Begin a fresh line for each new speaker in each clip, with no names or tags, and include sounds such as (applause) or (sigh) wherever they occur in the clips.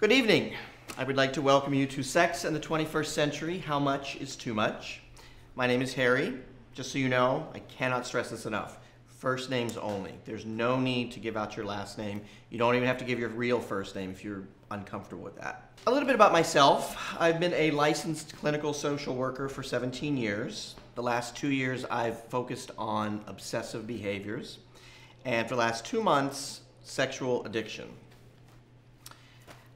Good evening. I would like to welcome you to Sex in the 21st Century How Much is Too Much? My name is Harry. Just so you know, I cannot stress this enough. First names only. There's no need to give out your last name. You don't even have to give your real first name if you're uncomfortable with that. A little bit about myself. I've been a licensed clinical social worker for 17 years. The last two years, I've focused on obsessive behaviors. And for the last two months, sexual addiction.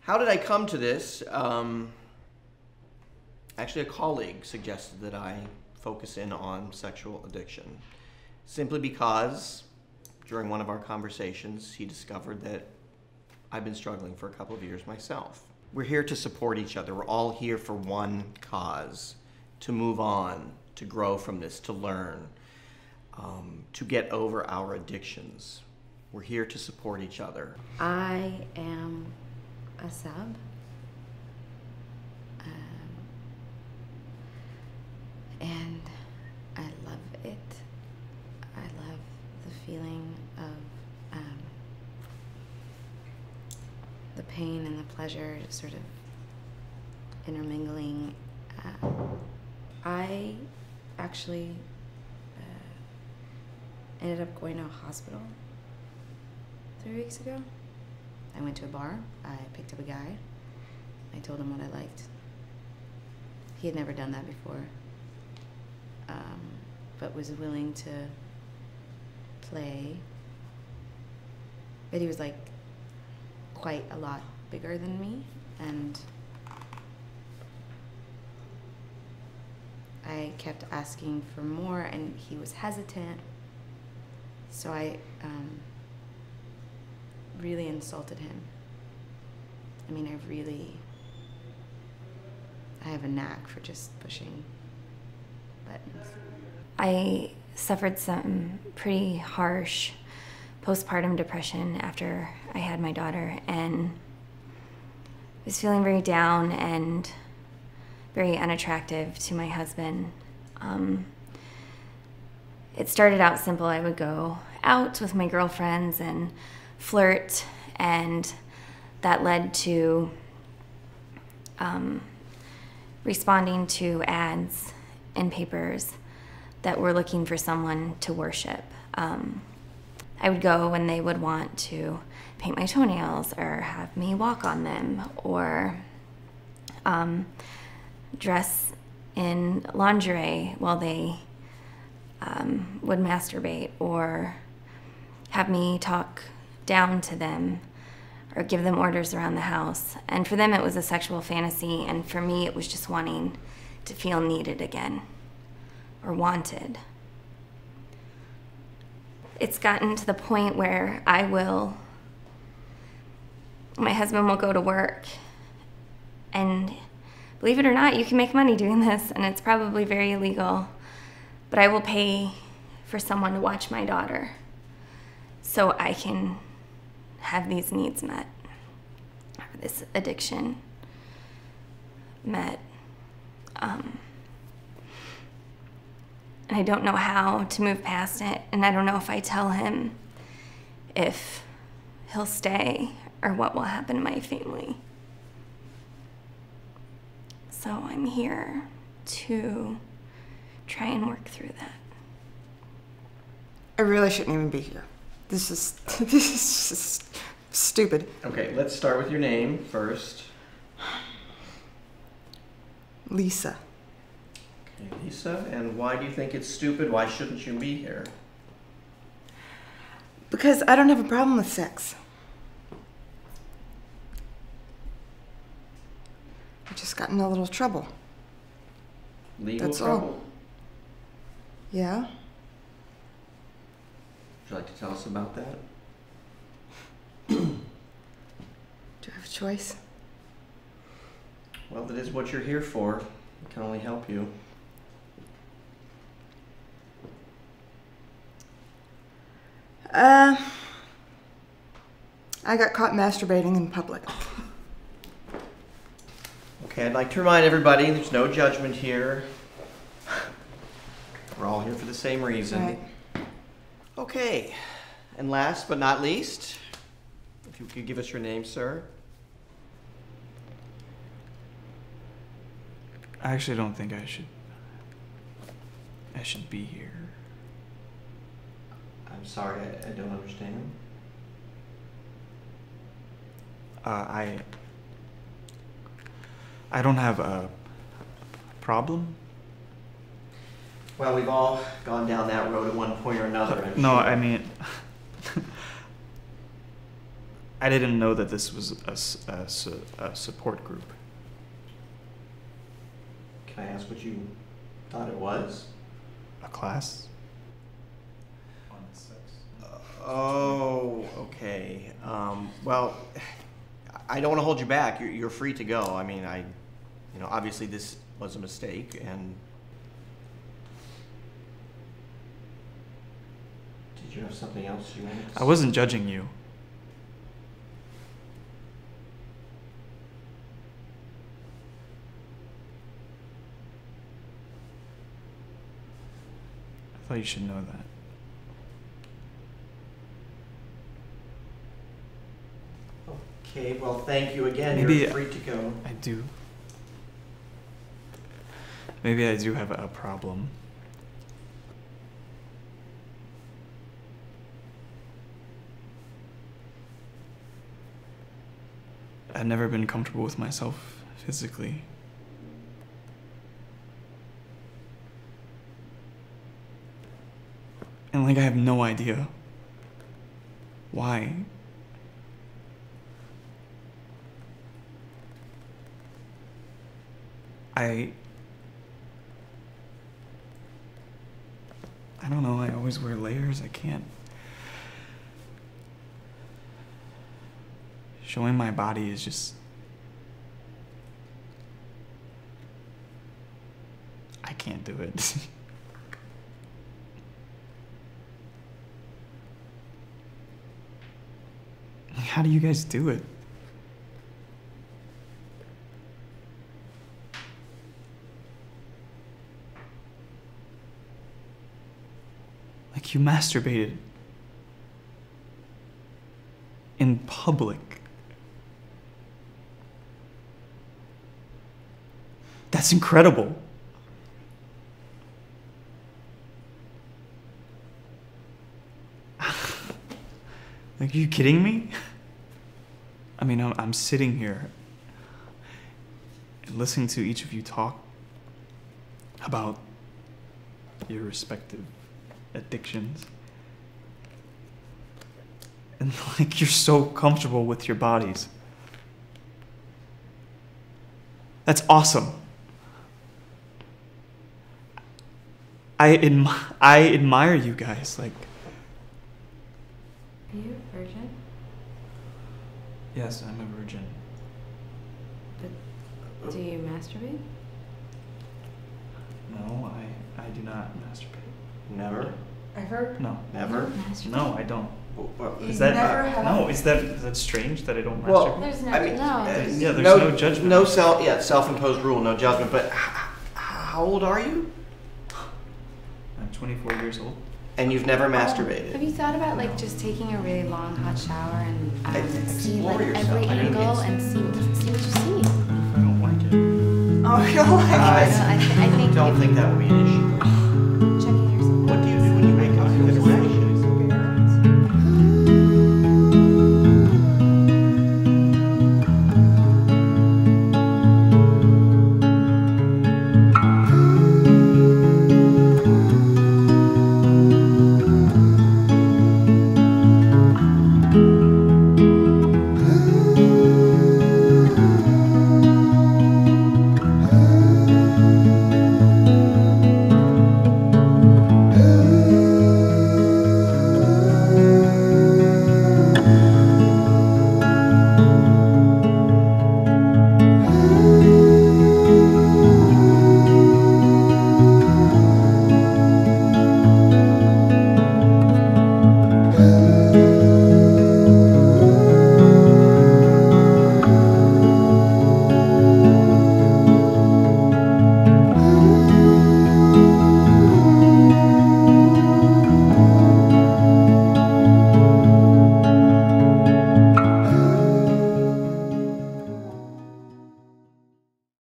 How did I come to this? Um, actually, a colleague suggested that I focus in on sexual addiction simply because during one of our conversations, he discovered that I've been struggling for a couple of years myself. We're here to support each other. We're all here for one cause to move on, to grow from this, to learn, um, to get over our addictions. We're here to support each other.
I am sub. Um, and I love it. I love the feeling of um, the pain and the pleasure sort of intermingling. Uh, I actually uh, ended up going to a hospital three weeks ago. I went to a bar. I picked up a guy. I told him what I liked. He had never done that before, um, but was willing to play. But he was like quite a lot bigger than me, and I kept asking for more, and he was hesitant. So I. Um, really insulted him. I mean, I really. I have a knack for just pushing buttons.
I suffered some pretty harsh postpartum depression after I had my daughter and was feeling very down and very unattractive to my husband. Um, it started out simple. I would go out with my girlfriends and flirt, and that led to um, responding to ads in papers that were looking for someone to worship. Um, I would go when they would want to paint my toenails or have me walk on them or um, dress in lingerie while they um, would masturbate or have me talk down to them or give them orders around the house. And for them, it was a sexual fantasy, and for me, it was just wanting to feel needed again or wanted. It's gotten to the point where I will, my husband will go to work, and believe it or not, you can make money doing this, and it's probably very illegal, but I will pay for someone to watch my daughter so I can have these needs met, this addiction met. Um, and I don't know how to move past it, and I don't know if I tell him if he'll stay or what will happen to my family. So I'm here to try and work through that.
I really shouldn't even be here. This is (laughs) this is just stupid.
Okay, let's start with your name first.
Lisa.
Okay, Lisa, and why do you think it's stupid? Why shouldn't you be here?
Because I don't have a problem with sex. I just got in a little trouble.
Legal
That's all. Yeah?
You like to tell us about that?
Do I have a choice?
Well, that is what you're here for. We can only help you.
Uh, I got caught masturbating in public.
Okay, I'd like to remind everybody there's no judgment here. We're all here for the same reason.
Right.
Okay, and last but not least, if you could give us your name, sir.
I actually don't think I should. I should be here.
I'm sorry, I, I don't understand.
Uh, I. I don't have a problem
well, we've all gone down that road at one point or another. I'm
No,
sure.
I mean. (laughs) I didn't know that this was a, s- a su- a support group.
Can I ask what you thought it was?
A class?
Oh, okay. Um, well, I don't want to hold you back. You're, you're free to go. I mean, I, you know, obviously this was a mistake, and have something else you wanted?
I wasn't judging you. I thought you should know that.
Okay. Well, thank you again.
Maybe-
you're free to go.
I do. Maybe I do have a problem. I've never been comfortable with myself physically. And like I have no idea why. I I don't know, I always wear layers. I can't showing my body is just I can't do it. (laughs) How do you guys do it? Like you masturbated in public. That's incredible. (laughs) like, are you kidding me? (laughs) I mean, I'm, I'm sitting here and listening to each of you talk about your respective addictions. And (laughs) like you're so comfortable with your bodies. That's awesome. I admi- I admire you guys. Like,
Are you a virgin?
yes, I'm a virgin.
But do you masturbate?
No, I I do not masturbate.
Never.
Ever?
No,
Never.
No, I don't.
Well, well,
Is that
never
no? Is that is that strange that I don't
Well,
masturbate?
There's no,
I mean,
no.
uh,
there's-
Yeah, there's
no,
no judgment.
No self, yeah, self-imposed rule, no judgment. But h- h- how old are you?
I'm 24 years old.
And you've never masturbated.
Have you thought about like just taking a really long hot shower and um, see
explore
like
yourself.
every
I
angle and see see what you see?
I don't like it.
Oh, (laughs) you don't like
I-
I, don't I, th- I think
Don't think that would be an issue.
checking yourself.
What do you do when you make up?